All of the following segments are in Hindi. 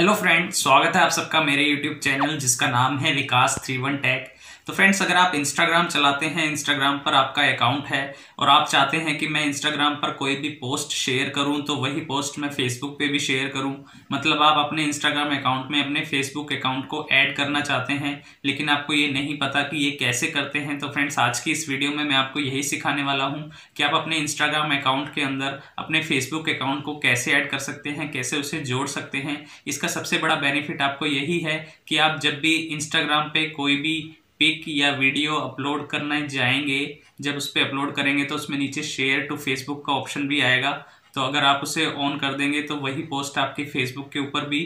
हेलो फ्रेंड स्वागत है आप सबका मेरे यूट्यूब चैनल जिसका नाम है विकास थ्री वन टैक तो फ्रेंड्स अगर आप इंस्टाग्राम चलाते हैं इंस्टाग्राम पर आपका अकाउंट है और आप चाहते हैं कि मैं इंस्टाग्राम पर कोई भी पोस्ट शेयर करूँ तो वही पोस्ट मैं फेसबुक पे भी शेयर करूँ। मतलब आप अपने इंस्टाग्राम अकाउंट में अपने फेसबुक अकाउंट को ऐड करना चाहते हैं, लेकिन आपको ये नहीं पता कि ये कैसे करते हैं। तो फ्रेंड्स आज की इस वीडियो में मैं आपको यही सिखाने वाला हूँ कि आप अपने इंस्टाग्राम अकाउंट के अंदर अपने फेसबुक अकाउंट को कैसे ऐड कर सकते हैं, कैसे उसे जोड़ सकते हैं। इसका सबसे बड़ा बेनिफिट आपको यही है कि आप जब भी इंस्टाग्राम पे कोई भी पिक या वीडियो अपलोड करने जाएँगे, जब उस पर अपलोड करेंगे तो उसमें नीचे शेयर टू फेसबुक का ऑप्शन भी आएगा। तो अगर आप उसे ऑन कर देंगे तो वही पोस्ट आपकी फेसबुक के ऊपर भी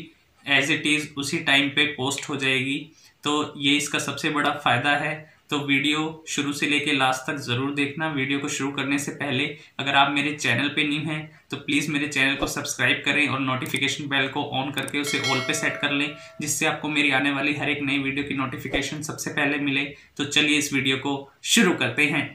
एज इट इज़ उसी टाइम पे पोस्ट हो जाएगी। तो ये इसका सबसे बड़ा फ़ायदा है। तो वीडियो शुरू से लेके लास्ट तक ज़रूर देखना। वीडियो को शुरू करने से पहले अगर आप मेरे चैनल पे न्यू हैं तो प्लीज़ मेरे चैनल को सब्सक्राइब करें और नोटिफिकेशन बेल को ऑन करके उसे ऑल पे सेट कर लें, जिससे आपको मेरी आने वाली हर एक नई वीडियो की नोटिफिकेशन सबसे पहले मिले। तो चलिए इस वीडियो को शुरू करते हैं।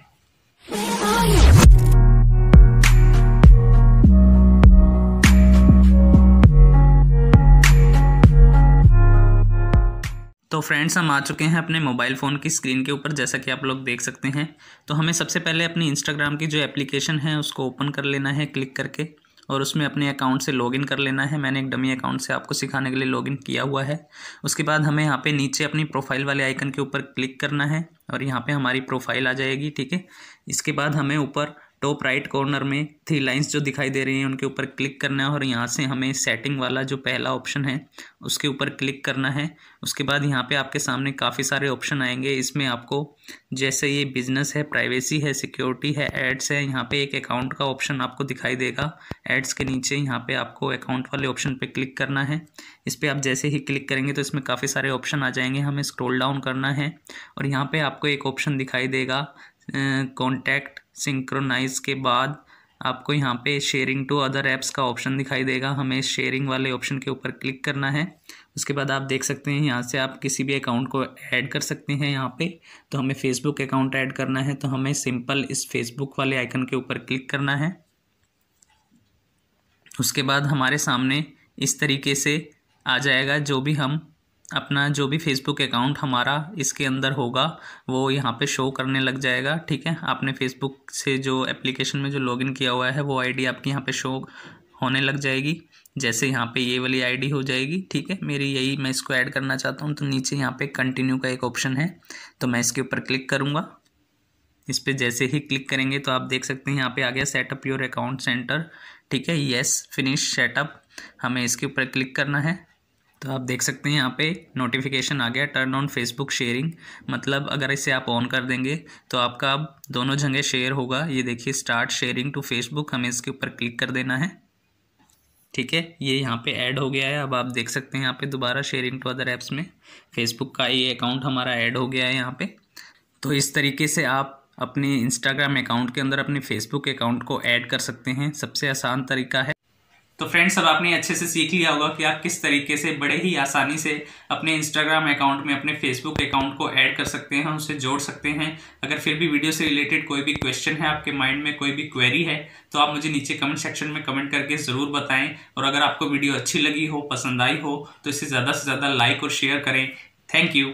तो फ्रेंड्स हम आ चुके हैं अपने मोबाइल फ़ोन की स्क्रीन के ऊपर, जैसा कि आप लोग देख सकते हैं। तो हमें सबसे पहले अपनी इंस्टाग्राम की जो एप्लीकेशन है, उसको ओपन कर लेना है क्लिक करके, और उसमें अपने अकाउंट से लॉगिन कर लेना है। मैंने एक डमी अकाउंट से आपको सिखाने के लिए लॉगिन किया हुआ है। उसके बाद हमें यहाँ पे नीचे अपनी प्रोफ़ाइल वाले आइकन के ऊपर क्लिक करना है, और यहाँ पे हमारी प्रोफ़ाइल आ जाएगी, ठीक है? इसके बाद हमें ऊपर टॉप राइट कॉर्नर में थ्री लाइंस जो दिखाई दे रही हैं, उनके ऊपर क्लिक करना है और यहाँ से हमें सेटिंग वाला जो पहला ऑप्शन है, उसके ऊपर क्लिक करना है। उसके बाद यहाँ पे आपके सामने काफ़ी सारे ऑप्शन आएँगे। इसमें आपको जैसे ये बिज़नेस है, प्राइवेसी है, सिक्योरिटी है, एड्स है, यहाँ पे एक अकाउंट का ऑप्शन आपको दिखाई देगा। एड्स के नीचे यहाँ पे आपको अकाउंट वाले ऑप्शन पे क्लिक करना है। इस पर आप जैसे ही क्लिक करेंगे तो इसमें काफ़ी सारे ऑप्शन आ जाएँगे। हमें स्क्रोल डाउन करना है और यहाँ पे आपको एक ऑप्शन दिखाई देगा कॉन्टैक्ट सिंक्रोनाइज के बाद आपको यहाँ पे शेयरिंग टू अदर ऐप्स का ऑप्शन दिखाई देगा। हमें शेयरिंग वाले ऑप्शन के ऊपर क्लिक करना है। उसके बाद आप देख सकते हैं यहाँ से आप किसी भी अकाउंट को ऐड कर सकते हैं यहाँ पे। तो हमें फेसबुक अकाउंट ऐड करना है। तो हमें सिंपल इस फेसबुक वाले आइकन के ऊपर क्लिक करना है। उसके बाद हमारे सामने इस तरीके से आ जाएगा। जो भी हम अपना जो भी फेसबुक अकाउंट हमारा इसके अंदर होगा, वो यहाँ पे शो करने लग जाएगा, ठीक है? आपने फेसबुक से जो एप्लीकेशन में जो लॉगिन किया हुआ है, वो आईडी आपकी यहाँ पे शो होने लग जाएगी। जैसे यहाँ पे ये वाली आईडी हो जाएगी, ठीक है? मेरी यही मैं इसको ऐड करना चाहता हूँ तो नीचे यहाँ पे कंटिन्यू का एक ऑप्शन है तो मैं इसके ऊपर क्लिक करूँगा। इस पर जैसे ही क्लिक करेंगे तो आप देख सकते हैं यहाँ पे आ गया सेटअप योर अकाउंट सेंटर ठीक है? येस फिनिश सेटअप हमें इसके ऊपर क्लिक करना है। तो आप देख सकते हैं यहाँ पे नोटिफिकेशन आ गया टर्न ऑन फेसबुक शेयरिंग मतलब अगर इसे आप ऑन कर देंगे तो आपका अब दोनों जगह शेयर होगा। ये देखिए स्टार्ट शेयरिंग टू फेसबुक हमें इसके ऊपर क्लिक कर देना है। ठीक है, ये यहाँ पे ऐड हो गया है। अब आप देख सकते हैं यहाँ पे दोबारा शेयरिंग टू अदर ऐप्स में फेसबुक का ये अकाउंट हमारा ऐड हो गया है यहाँ पे। तो इस तरीके से आप अपने इंस्टाग्राम अकाउंट के अंदर अपने फेसबुक अकाउंट को ऐड कर सकते हैं। सबसे आसान तरीका है। तो फ्रेंड्स अब आपने अच्छे से सीख लिया होगा कि आप किस तरीके से बड़े ही आसानी से अपने इंस्टाग्राम अकाउंट में अपने फेसबुक अकाउंट को ऐड कर सकते हैं उसे जोड़ सकते हैं। अगर फिर भी वीडियो से रिलेटेड कोई भी क्वेश्चन है आपके माइंड में, कोई भी क्वेरी है तो आप मुझे नीचे कमेंट सेक्शन में कमेंट करके ज़रूर बताएँ। और अगर आपको वीडियो अच्छी लगी हो, पसंद आई हो तो इसे ज़्यादा से ज़्यादा लाइक और शेयर करें। Thank you